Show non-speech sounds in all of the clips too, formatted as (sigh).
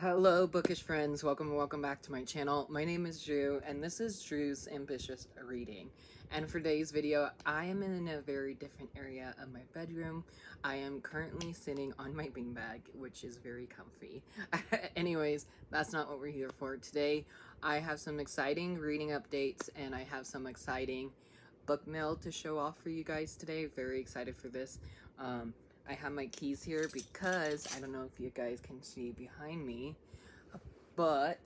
Hello, bookish friends. Welcome, and welcome back to my channel. My name is Drew, and this is Drew's Ambitious Reading. And for today's video, I am in a very different area of my bedroom. I am currently sitting on my beanbag, which is very comfy. (laughs) Anyways, that's not what we're here for. Today, I have some exciting reading updates, and I have some exciting book mail to show off for you guys today. Very excited for this. Um, I have my keys here because I don't know if you guys can see behind me, but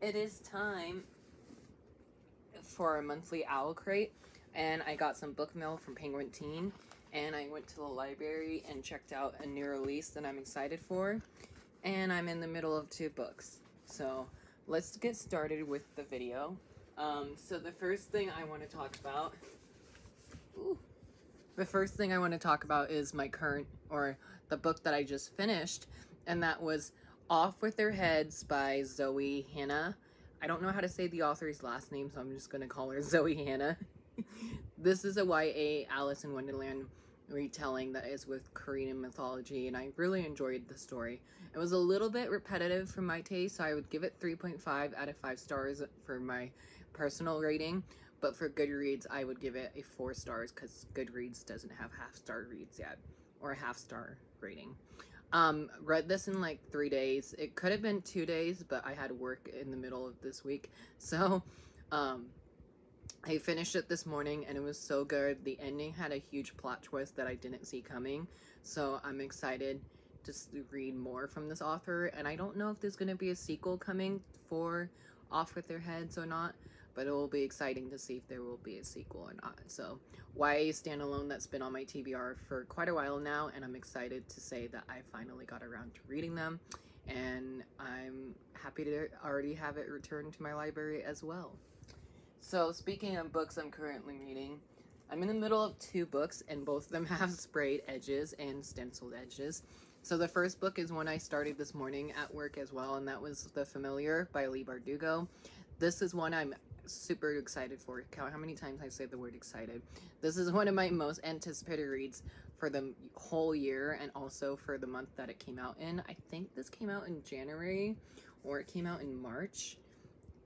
it is time for a monthly owl crate and I got some book mail from Penguin Teen and I went to the library and checked out a new release that I'm excited for and I'm in the middle of two books. So let's get started with the video. Um, so the first thing I want to talk about ooh, the first thing I want to talk about is my current, or the book that I just finished, and that was Off With Their Heads by Zoe Hana. I don't know how to say the author's last name, so I'm just going to call her (laughs) Zoe Hana. this is a YA Alice in Wonderland retelling that is with Korean mythology, and I really enjoyed the story. It was a little bit repetitive for my taste, so I would give it 3.5 out of 5 stars for my personal rating. But for Goodreads, I would give it a four stars because Goodreads doesn't have half star reads yet or a half star rating. Um, read this in like three days. It could have been two days, but I had work in the middle of this week. (laughs) So, um, I finished it this morning and it was so good. The ending had a huge plot twist that I didn't see coming. So I'm excited to read more from this author. And I don't know if there's going to be a sequel coming for Off With Their Heads or not but it will be exciting to see if there will be a sequel or not. So YA Standalone that's been on my TBR for quite a while now and I'm excited to say that I finally got around to reading them and I'm happy to already have it returned to my library as well. So speaking of books I'm currently reading, I'm in the middle of two books and both of them (laughs) have sprayed edges and stenciled edges. So the first book is one I started this morning at work as well, and that was The Familiar by Leigh Bardugo. This is one I'm super excited for. Count how many times I say the word excited. This is one of my most anticipated reads for the whole year and also for the month that it came out in. I think this came out in January or it came out in March.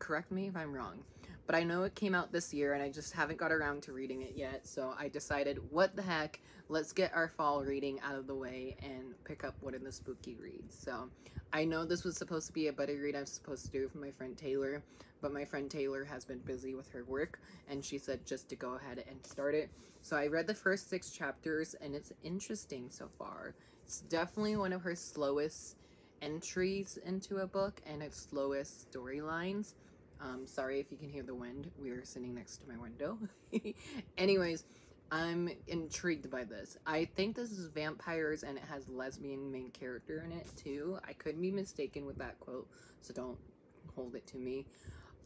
Correct me if I'm wrong. But I know it came out this year and I just haven't got around to reading it yet. So I decided, what the heck, let's get our fall reading out of the way and pick up one of the spooky reads. So I know this was supposed to be a buddy read I'm supposed to do with my friend Taylor, but my friend Taylor has been busy with her work and she said just to go ahead and start it. So I read the first six chapters and it's interesting so far. It's definitely one of her slowest entries into a book and its slowest storylines. Um, sorry if you can hear the wind. We are sitting next to my window. (laughs) Anyways, I'm intrigued by this. I think this is vampires and it has lesbian main character in it too. I could be mistaken with that quote, so don't hold it to me.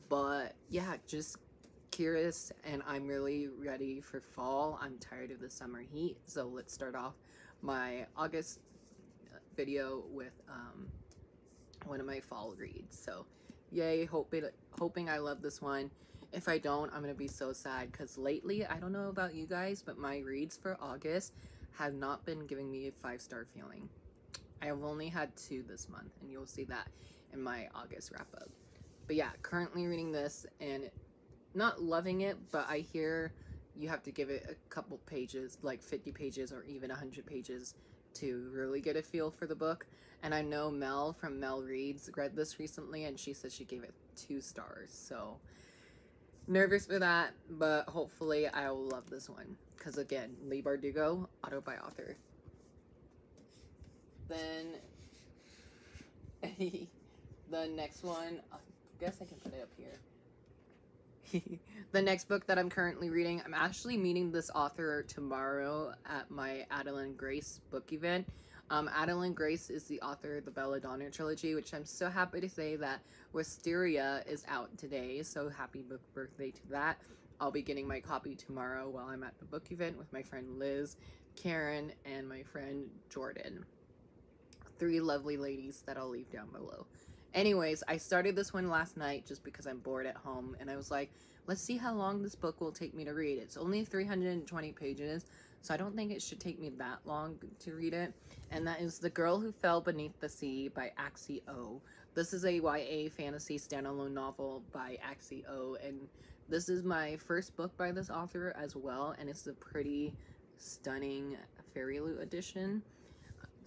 But yeah, just curious and I'm really ready for fall. I'm tired of the summer heat. So let's start off my August video with um, one of my fall reads. So yay, hoping, hoping I love this one. If I don't, I'm going to be so sad because lately, I don't know about you guys, but my reads for August have not been giving me a five-star feeling. I have only had two this month, and you'll see that in my August wrap-up. But yeah, currently reading this and not loving it, but I hear you have to give it a couple pages, like 50 pages or even 100 pages to really get a feel for the book. And I know Mel from Mel Reads read this recently and she said she gave it two stars. So nervous for that, but hopefully I will love this one. Because again, Leigh Bardugo, auto by author. Then (laughs) the next one, guess I can put it up here. (laughs) the next book that I'm currently reading, I'm actually meeting this author tomorrow at my Adalyn Grace book event. Um, Adalyn Grace is the author of the Belladonna trilogy, which I'm so happy to say that Wisteria is out today. So happy book birthday to that. I'll be getting my copy tomorrow while I'm at the book event with my friend Liz, Karen, and my friend Jordan. Three lovely ladies that I'll leave down below. Anyways, I started this one last night just because I'm bored at home and I was like, let's see how long this book will take me to read. It's only 320 pages, so I don't think it should take me that long to read it. And that is The Girl Who Fell Beneath the Sea by Axie O. This is a YA fantasy standalone novel by Axie O, and this is my first book by this author as well, and it's a pretty stunning FairyLoot edition.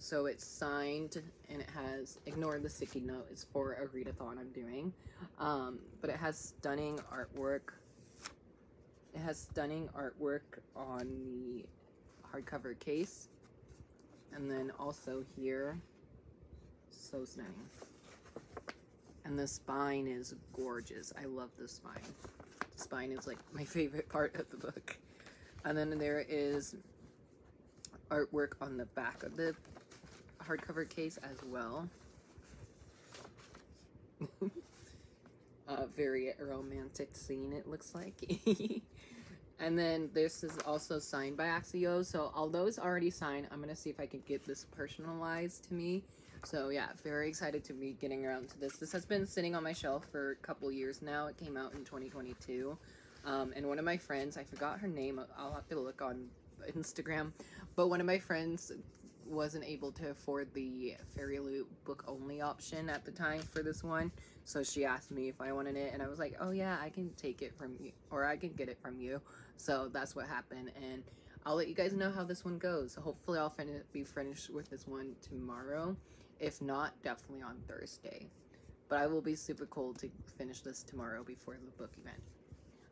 So it's signed and it has, ignore the sticky note, it's for a readathon I'm doing. Um, but it has stunning artwork. It has stunning artwork on the hardcover case. And then also here, so stunning. And the spine is gorgeous. I love the spine. The spine is like my (laughs) favorite part of the book. And then there is artwork on the back of the hardcover case as well. (laughs) A very romantic scene, it looks like. (laughs) and then this is also signed by Axie O. So although it's already signed, I'm going to see if I can get this personalized to me. So yeah, very excited to be getting around to this. This has been sitting on my shelf for a couple years now. It came out in 2022. Um, and one of my friends, I forgot her name, I'll have to look on Instagram, but one of my friends wasn't able to afford the FairyLoot book only option at the time for this one. So she asked me if I wanted it and I was like, oh yeah, I can take it from you or I can get it from you. So that's what happened and I'll let you guys know how this one goes. Hopefully I'll fin be finished with this one tomorrow. If not, definitely on Thursday. But I will be super cool to finish this tomorrow before the book event.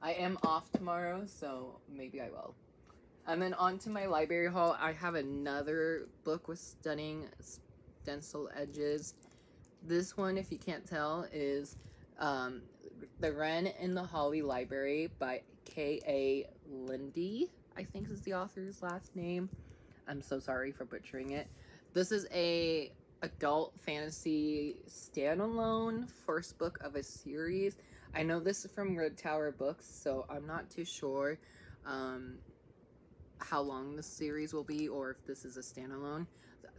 I am off tomorrow, so maybe I will. And then on to my library haul, I have another book with stunning stencil edges. This one, if you can't tell, is um, The Wren in the Holly Library by K.A. Linde, I think is the author's last name. I'm so sorry for butchering it. This is a adult fantasy standalone first book of a series. I know this is from Red Tower Books, so I'm not too sure. Um, how long the series will be or if this is a standalone.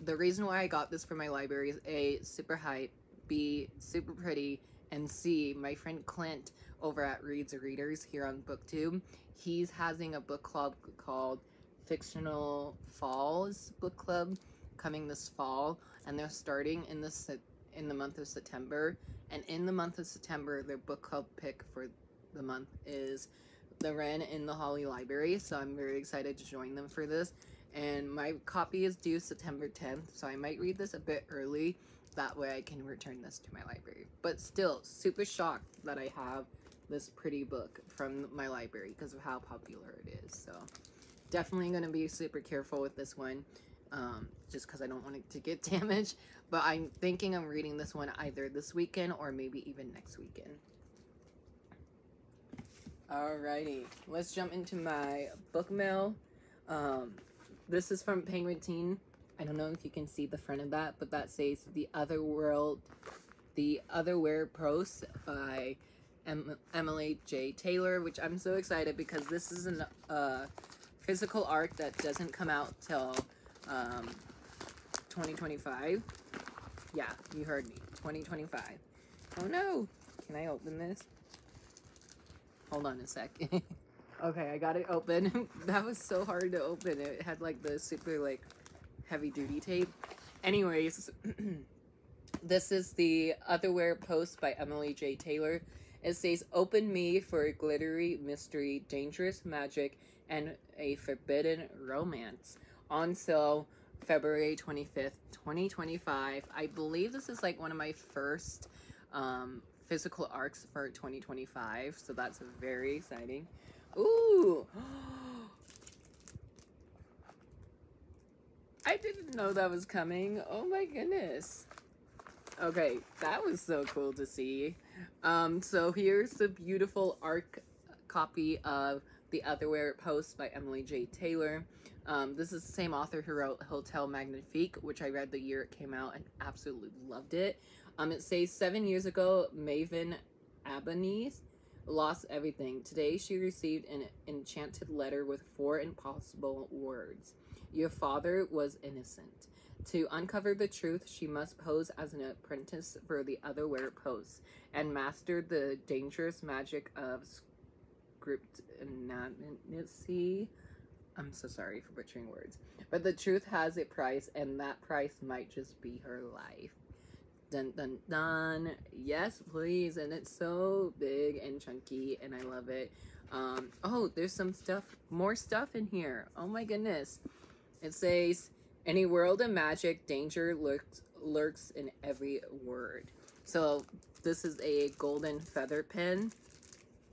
The reason why I got this for my library is A, super hype, B, super pretty, and C, my friend Clint over at Reads Readers here on BookTube, he's having a book club called Fictional Falls Book Club coming this fall, and they're starting in the in the month of September. And in the month of September, their book club pick for the month is the Wren in the Holly Library, so I'm very excited to join them for this. And my copy is due September 10th, so I might read this a bit early. That way I can return this to my library. But still, super shocked that I have this pretty book from my library because of how popular it is. So definitely going to be super careful with this one um, just because I don't want it to get (laughs) damaged. But I'm thinking I'm reading this one either this weekend or maybe even next weekend. Alrighty, let's jump into my book mail. Um, this is from Penguin Teen. I don't know if you can see the front of that, but that says The Other World, The Otherwhere Post by em Emily J. Taylor, which I'm so excited because this is a uh, physical art that doesn't come out till um, 2025. Yeah, you heard me. 2025. Oh no! Can I open this? Hold on a sec. (laughs) okay, I got it open. (laughs) that was so hard to open. It had like the super like heavy duty tape. Anyways, (clears throat) this is the Otherwhere post by Emily J. Taylor. It says, Open me for a glittery mystery, dangerous magic, and a forbidden romance. On sale February 25th, 2025. I believe this is like one of my first um, physical arcs for 2025, so that's very exciting. Ooh! (gasps) I didn't know that was coming. Oh my goodness. Okay, that was so cool to see. Um, so here's the beautiful arc copy of The Otherwhere Post by Emily J. Taylor. Um, this is the same author who wrote Hotel Magnifique, which I read the year it came out and absolutely loved it. Um, it says seven years ago, Maven Abanese lost everything. Today she received an enchanted letter with four impossible words. Your father was innocent. To uncover the truth, she must pose as an apprentice for the Otherwhere post and master the dangerous magic of scriptmancy. I'm so sorry for butchering words. But the truth has a price, and that price might just be her life. Dun dun dun. Yes, please. And it's so big and chunky, and I love it. Um, oh, there's some stuff, more stuff in here. Oh my goodness. It says, any world of magic, danger lurks, lurks in every word. So this is a golden feather pen.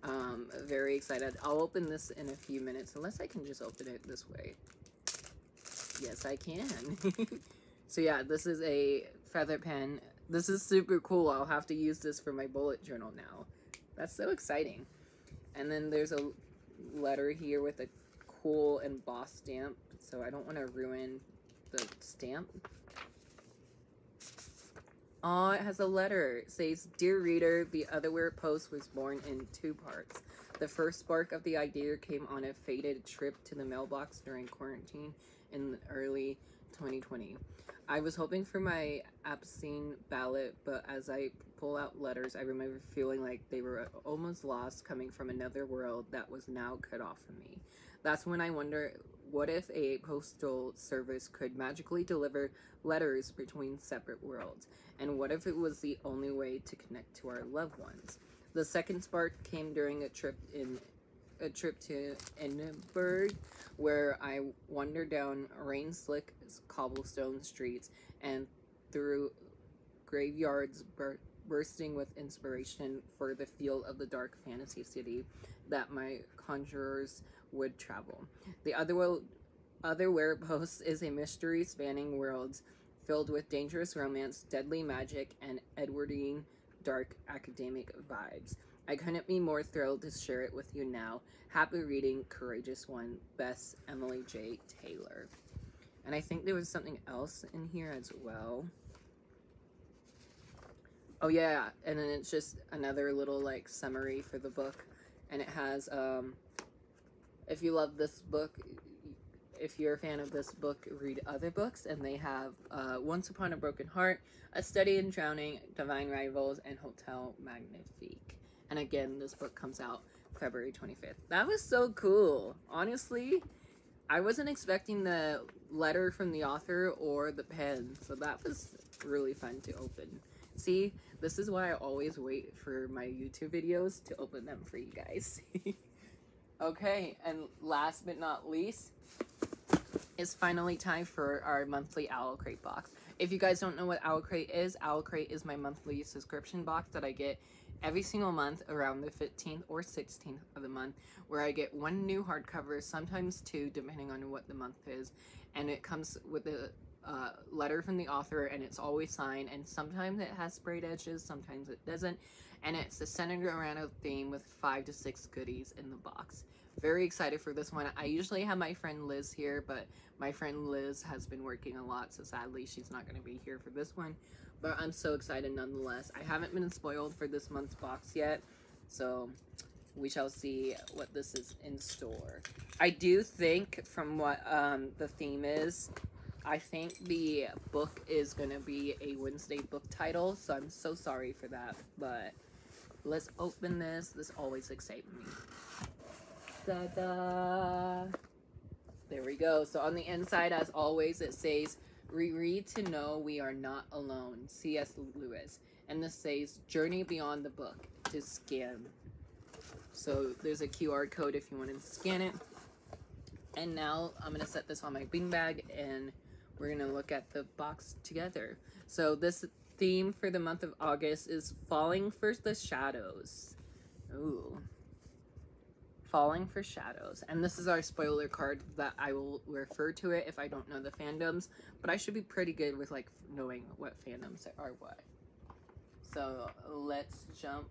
Um, very excited. I'll open this in a few minutes, unless I can just open it this way. Yes, I can. (laughs) so yeah, this is a feather pen. This is super cool. I'll have to use this for my bullet journal now. That's so exciting. And then there's a letter here with a cool embossed stamp. So I don't want to ruin the stamp. Oh, it has a letter. It says, Dear reader, the Otherwhere Post was born in two parts. The first spark of the idea came on a fated trip to the mailbox during quarantine in the early 2020. I was hoping for my absentee ballot, but as I pull out letters, I remember feeling like they were almost lost coming from another world that was now cut off from me. That's when I wonder what if a postal service could magically deliver letters between separate worlds? And what if it was the only way to connect to our loved ones? The second spark came during a trip in a trip to Edinburgh where I wandered down rain-slick cobblestone streets and through graveyards bur bursting with inspiration for the feel of the dark fantasy city that my conjurers would travel. The other Otherwhere Posts is a mystery spanning worlds filled with dangerous romance, deadly magic, and Edwardine dark academic vibes. I couldn't be more thrilled to share it with you now. Happy reading, Courageous One, Bess Emily J. Taylor. And I think there was something else in here as well. Oh yeah, and then it's just another little like summary for the book. And it has um if you love this book, if you're a fan of this book, read other books, and they have uh, Once Upon a Broken Heart, A Study in Drowning, Divine Rivals, and Hotel Magnifique. And again, this book comes out February 25th. That was so cool. Honestly, I wasn't expecting the letter from the author or the pen, so that was really fun to open. See, this is why I always wait for my YouTube videos to open them for you guys. (laughs) Okay, and last but not least, it's finally time for our monthly Owl Crate box. If you guys don't know what Owl Crate is, Owl Crate is my monthly subscription box that I get every single month around the 15th or 16th of the month, where I get one new hardcover, sometimes two, depending on what the month is, and it comes with a uh, letter from the author and it's always signed and sometimes it has sprayed edges sometimes it doesn't. And it's the centered around a theme with five to six goodies in the box. Very excited for this one. I usually have my friend liz here but my friend liz has been working a lot so sadly she's not going to be here for this one but i'm so excited nonetheless i haven't been spoiled for this month's box yet so we shall see what this is in store i do think from what um, the theme is I think the book is going to be a Wednesday book title, so I'm so sorry for that, but let's open this. This always excites me. Da-da! There we go. So on the inside, as always, it says, Reread to know we are not alone, C.S. Lewis. And this says, Journey Beyond the Book to scan. So there's a QR code if you want to scan it. And now I'm going to set this on my bean bag and we're going to look at the box together. So this theme for the month of August is Falling for the Shadows. Ooh. Falling for Shadows. And this is our spoiler card that I will refer to it if I don't know the fandoms. But I should be pretty good with like knowing what fandoms are what. So let's jump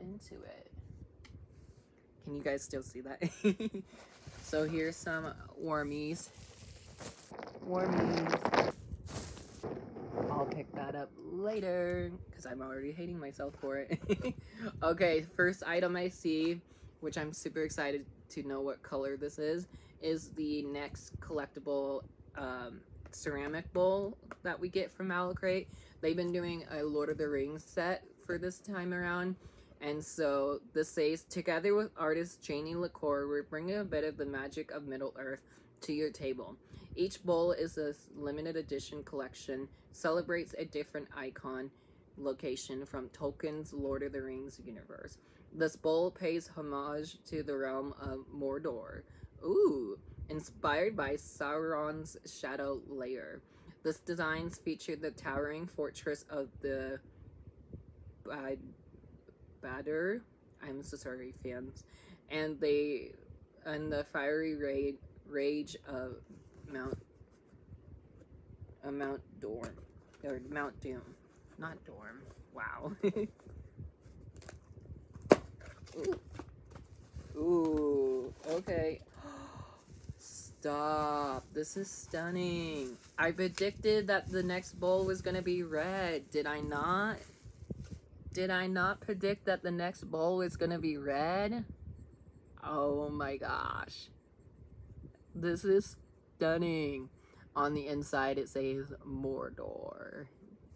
into it. Can you guys still see that? (laughs) so here's some warmies warmies. I'll pick that up later because I'm already hating myself for it. (laughs) okay, first item I see, which I'm super excited to know what color this is, is the next collectible um, ceramic bowl that we get from Malacrate. They've been doing a Lord of the Rings set for this time around. And so this says, together with artist Janie LaCour, we're bringing a bit of the magic of Middle Earth to your table. Each bowl is a limited edition collection, celebrates a different icon location from Tolkien's Lord of the Rings universe. This bowl pays homage to the realm of Mordor. Ooh, inspired by Sauron's shadow layer. This designs feature the towering fortress of the Bad Badr. I'm so sorry, fans. And they and the fiery rage, rage of Mount uh, Mount Dorm or Mount Doom, not Dorm. Wow. (laughs) Ooh. Okay. Stop. This is stunning. I predicted that the next bowl was going to be red. Did I not? Did I not predict that the next bowl is going to be red? Oh my gosh. This is stunning. On the inside it says Mordor.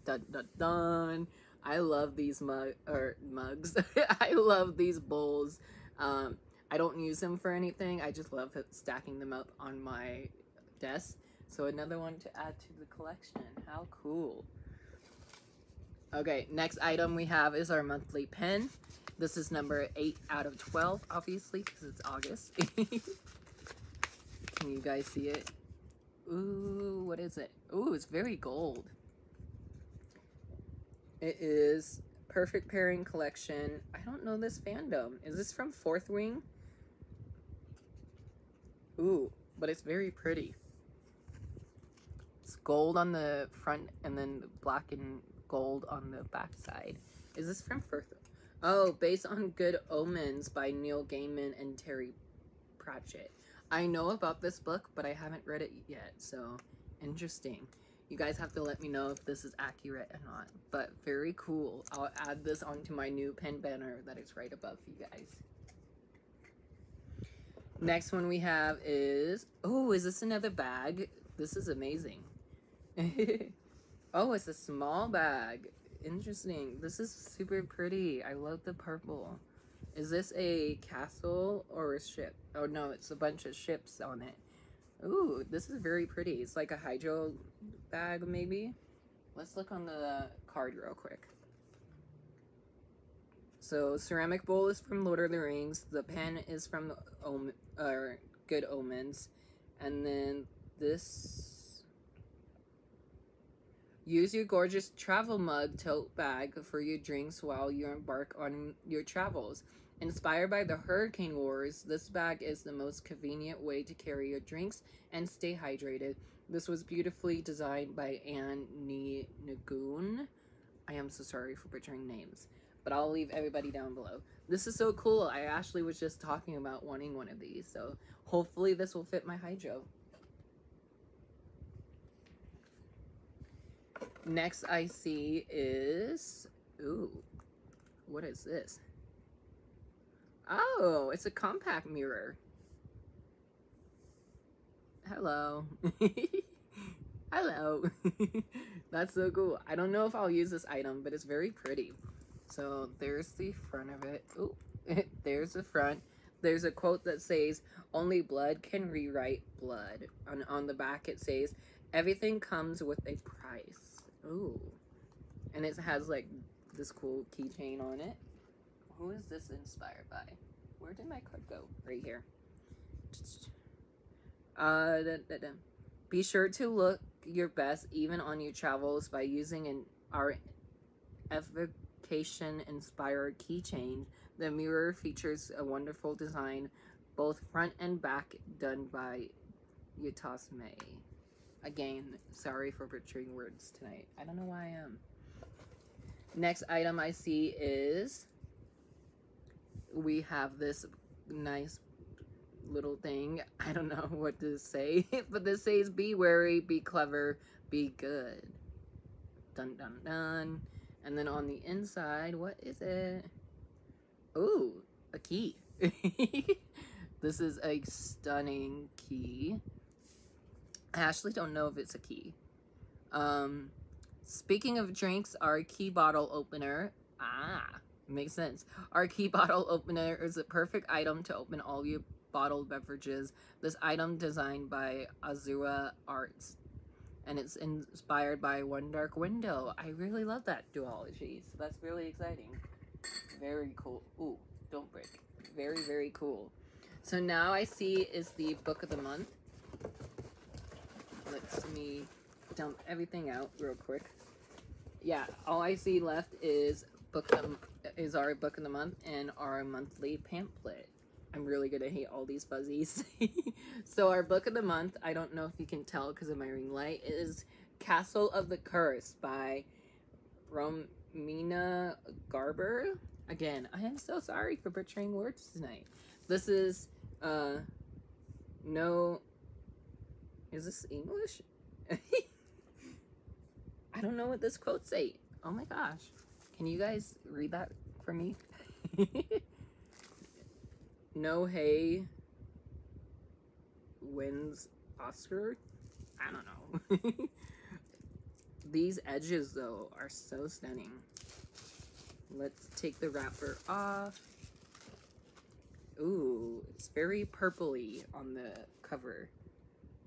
Dun dun dun. I love these mug or mugs. (laughs) I love these bowls. Um, I don't use them for anything. I just love stacking them up on my desk. So another one to add to the collection. How cool. Okay, next item we have is our monthly pen. This is number 8 out of 12, obviously, because it's August. (laughs) Can you guys see it? Ooh, what is it? Ooh, it's very gold. It is Perfect Pairing Collection. I don't know this fandom. Is this from Fourth Wing? Ooh, but it's very pretty. It's gold on the front and then black and gold on the back side. Is this from Fourth? Oh, based on Good Omens by Neil Gaiman and Terry Pratchett. I know about this book, but I haven't read it yet, so interesting. You guys have to let me know if this is accurate or not, but very cool. I'll add this onto my new pen banner that is right above you guys. Next one we have is, oh, is this another bag? This is amazing. (laughs) oh, it's a small bag. Interesting. This is super pretty. I love the purple. Is this a castle or a ship? Oh no, it's a bunch of ships on it. Ooh, this is very pretty. It's like a hydro bag maybe. Let's look on the card real quick. So ceramic bowl is from Lord of the Rings. The pen is from Om or Good Omens. And then this Use your gorgeous travel mug tote bag for your drinks while you embark on your travels. Inspired by the Hurricane Wars, this bag is the most convenient way to carry your drinks and stay hydrated. This was beautifully designed by Anne Nagoon. I am so sorry for butchering names, but I'll leave everybody down below. This is so cool. I actually was just talking about wanting one of these, so hopefully this will fit my hydro. Next I see is, ooh, what is this? Oh, it's a compact mirror. Hello. (laughs) Hello. (laughs) That's so cool. I don't know if I'll use this item, but it's very pretty. So there's the front of it. Oh, (laughs) there's the front. There's a quote that says, only blood can rewrite blood. On, on the back it says, everything comes with a price. Ooh. And it has like this cool keychain on it. Who is this inspired by? Where did my card go? Right here. Uh, da, da, da. Be sure to look your best even on your travels by using an our evocation inspired keychain. The mirror features a wonderful design, both front and back, done by May. Again, sorry for butchering words tonight. I don't know why I am. Next item I see is we have this nice little thing. I don't know what to say, (laughs) but this says be wary, be clever, be good. Dun dun dun. And then on the inside, what is it? Ooh, a key. (laughs) this is a stunning key. I actually don't know if it's a key. Um, speaking of drinks, our key bottle opener. Ah, makes sense. Our key bottle opener is a perfect item to open all your bottled beverages. This item designed by Azua Arts and it's inspired by One Dark Window. I really love that duology, so that's really exciting. Very cool. Ooh, don't break. Very, very cool. So now I see is the book of the month. Let's me dump everything out real quick. Yeah, all I see left is book of, is our book of the month and our monthly pamphlet. I'm really gonna hate all these fuzzies. (laughs) so our book of the month, I don't know if you can tell because of my ring light, is Castle of the Curse by Romina Garber. Again, I am so sorry for butchering words tonight. This is uh no is this English? (laughs) I don't know what this quote say. Oh my gosh. Can you guys read that for me? (laughs) No Hay wins Oscar? I don't know. (laughs) These edges, though, are so stunning. Let's take the wrapper off. Ooh, it's very purpley on the cover.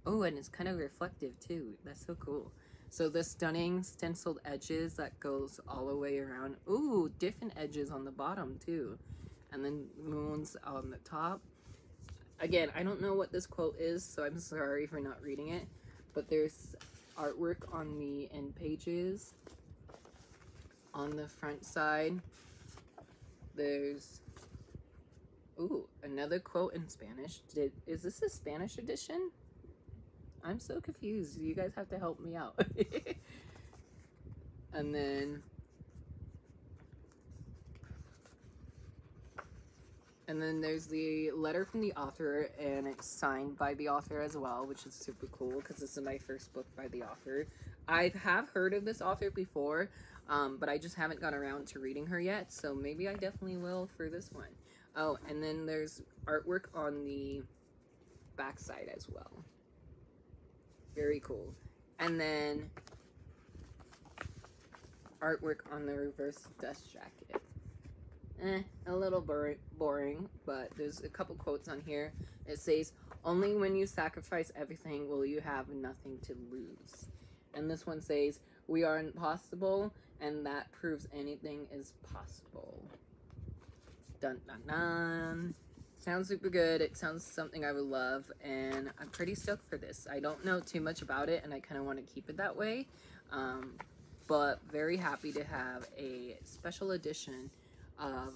Oh, and it's kind of reflective, too. That's so cool. So the stunning stenciled edges that goes all the way around. Ooh, different edges on the bottom, too and then moons on the top. Again, I don't know what this quote is, so I'm sorry for not reading it, but there's artwork on the end pages. On the front side, there's ooh, another quote in Spanish. Did is this a Spanish edition? I'm so confused. You guys have to help me out. (laughs) and then And then there's the letter from the author, and it's signed by the author as well, which is super cool because this is my first book by the author. I have heard of this author before, um, but I just haven't got around to reading her yet, so maybe I definitely will for this one. Oh, and then there's artwork on the backside as well. Very cool. And then artwork on the reverse dust jacket eh, a little boring, but there's a couple quotes on here. It says, only when you sacrifice everything will you have nothing to lose. And this one says, we are impossible, and that proves anything is possible. Dun dun dun. Sounds super good. It sounds something I would love, and I'm pretty stoked for this. I don't know too much about it, and I kind of want to keep it that way. Um, but very happy to have a special edition of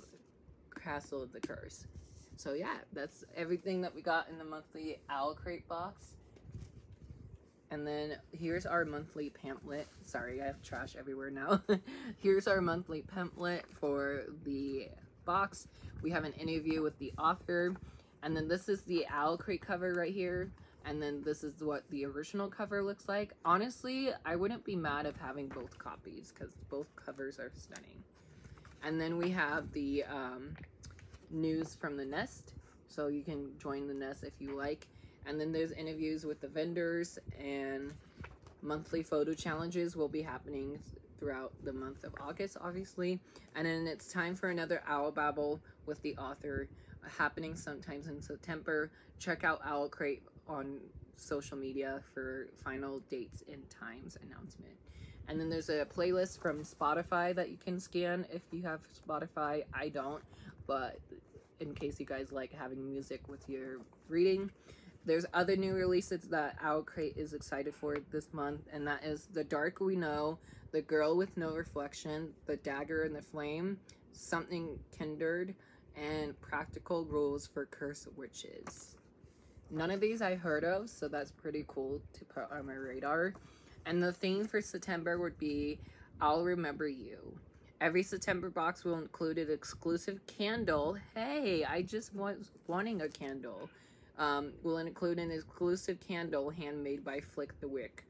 Castle of the Curse. So yeah, that's everything that we got in the monthly Owl Crate box. And then here's our monthly pamphlet. Sorry, I have trash everywhere now. (laughs) here's our monthly pamphlet for the box. We have an interview with the author. And then this is the Owl Crate cover right here. And then this is what the original cover looks like. Honestly, I wouldn't be mad of having both copies because both covers are stunning. And then we have the um, news from the nest. So you can join the nest if you like. And then there's interviews with the vendors and monthly photo challenges will be happening throughout the month of August, obviously. And then it's time for another Owl Babble with the author uh, happening sometimes in September. Check out Owl Crate on social media for final dates and times announcement. And then there's a playlist from Spotify that you can scan if you have Spotify. I don't, but in case you guys like having music with your reading. There's other new releases that Owl Crate is excited for this month, and that is The Dark We Know, The Girl with No Reflection, The Dagger and the Flame, Something Kindred, and Practical Rules for Curse Witches. None of these I heard of, so that's pretty cool to put on my radar. And the theme for September would be I'll Remember You. Every September box will include an exclusive candle. Hey, I just was wanting a candle. Um, will include an exclusive candle handmade by Flick the Wick.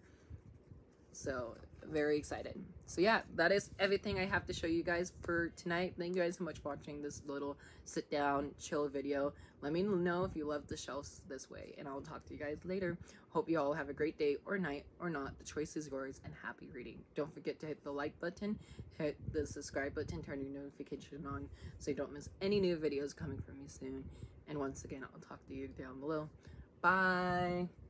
So very excited. So yeah, that is everything I have to show you guys for tonight. Thank you guys so much for watching this little sit down chill video. Let me know if you love the shelves this way and I'll talk to you guys later. Hope you all have a great day or night or not. The choice is yours and happy reading. Don't forget to hit the like button, hit the subscribe button, turn your notification on so you don't miss any new videos coming from me soon. And once again, I'll talk to you down below. Bye!